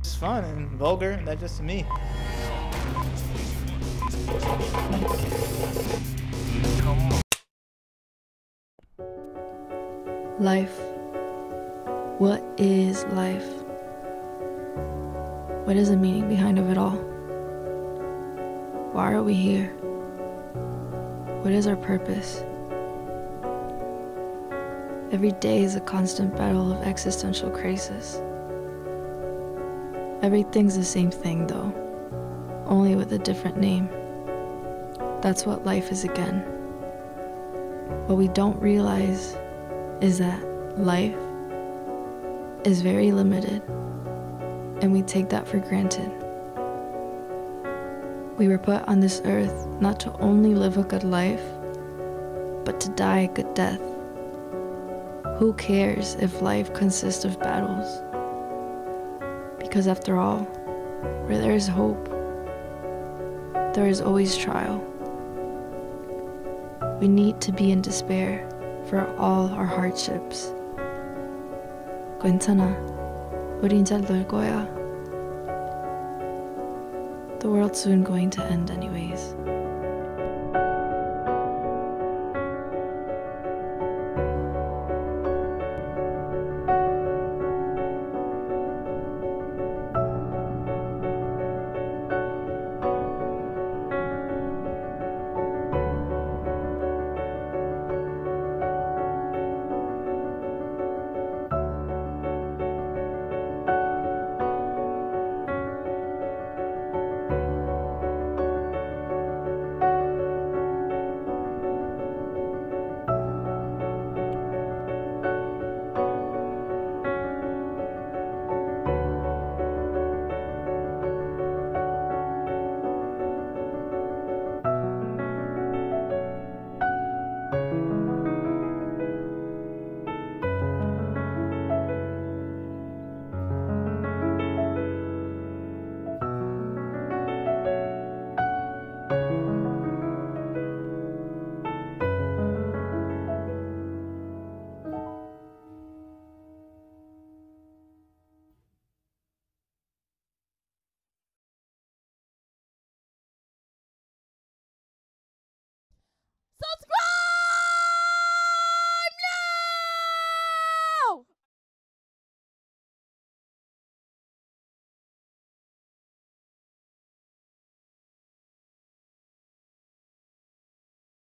It's fun and vulgar, and that's just to me. Life. What is life? What is the meaning behind of it all? Why are we here? What is our purpose? Every day is a constant battle of existential crisis. Everything's the same thing, though, only with a different name. That's what life is again. What we don't realize is that life is very limited, and we take that for granted. We were put on this earth not to only live a good life, but to die a good death. Who cares if life consists of battles? Because after all, where there is hope, there is always trial. We need to be in despair for all our hardships. 괜찮아. 우린 잘 될 거야. The world's soon going to end anyways.